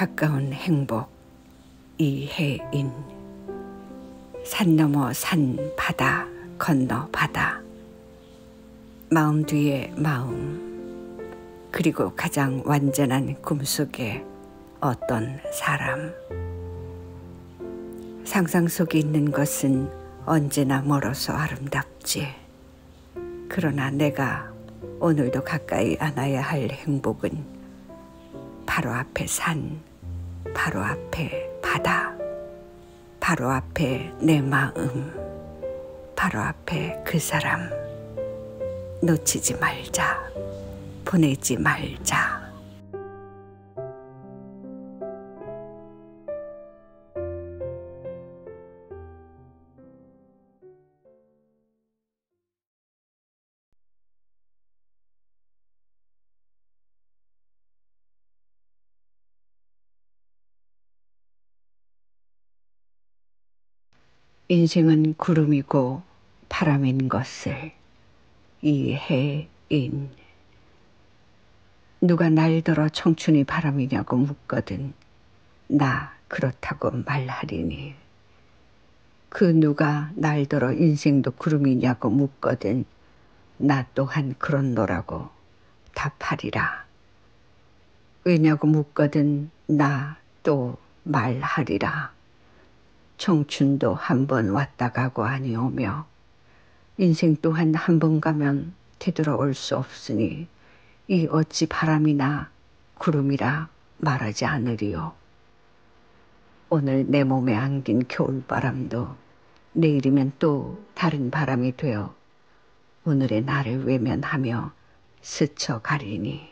가까운 행복 이해인 산 넘어 산 바다 건너 바다. 마음 뒤에 마음 그리고 가장 완전한 꿈속에 어떤 사람. 상상 속에 있는 것은 언제나 멀어서 아름답지. 그러나 내가 오늘도 가까이 안아야 할 행복은 바로 앞에 산, 바로 앞에 바다, 바로 앞에 내 마음, 바로 앞에 그 사람. 놓치지 말자, 보내지 말자. 인생은 구름이고 바람인 것을 이해인. 누가 날더러 청춘이 바람이냐고 묻거든. 나 그렇다고 말하리니. 그 누가 날더러 인생도 구름이냐고 묻거든. 나 또한 그런노라고 답하리라. 왜냐고 묻거든. 나 또 말하리라 청춘도 한 번 왔다 가고 아니 오며 인생 또한 한 번 가면 되돌아올 수 없으니 이 어찌 바람이나 구름이라 말하지 않으리요. 오늘 내 몸에 안긴 겨울바람도 내일이면 또 다른 바람이 되어 오늘의 나를 외면하며 스쳐가리니